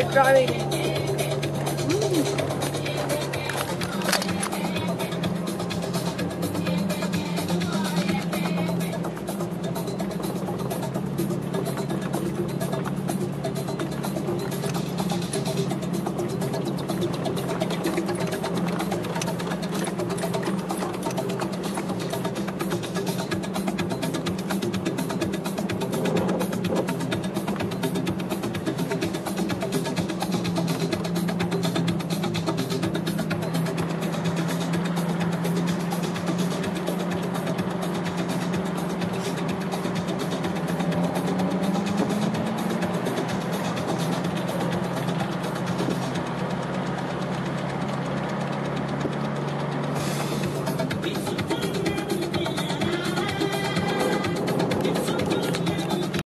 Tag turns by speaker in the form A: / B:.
A: started driving.